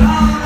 love.